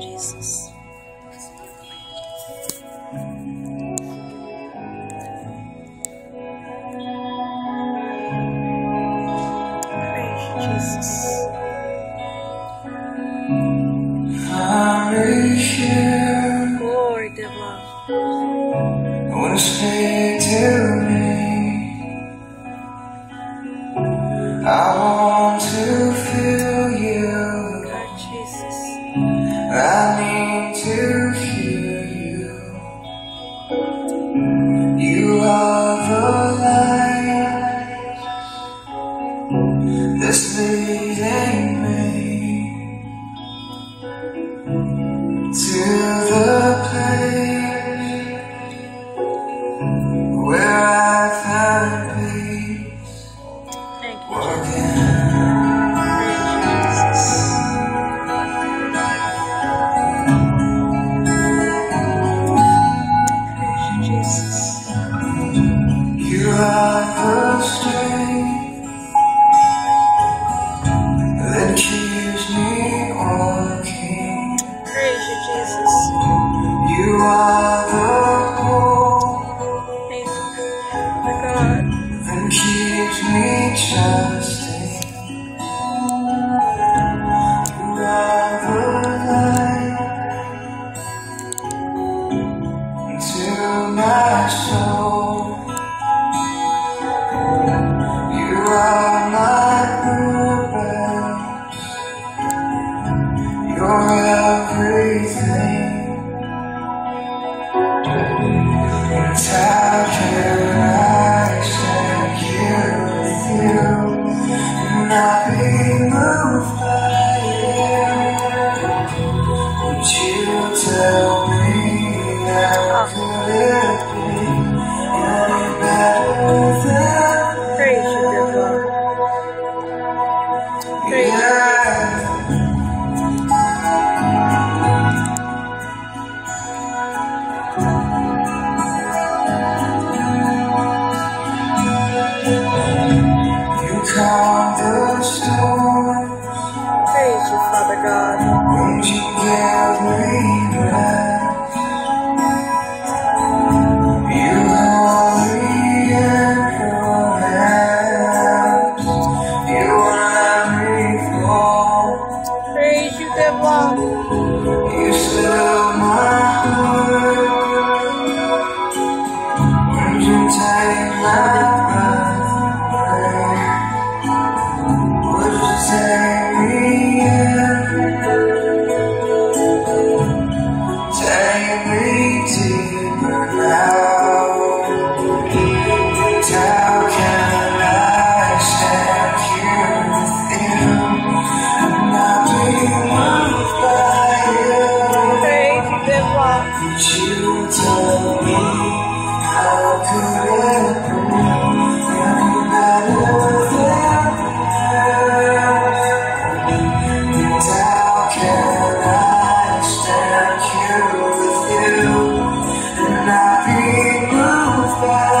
Jesus. Praise Jesus. Glory to God. I want to stay I need to feel you. You are the light that's leading. Oh. Praise you, dear God. Praise you. Bye.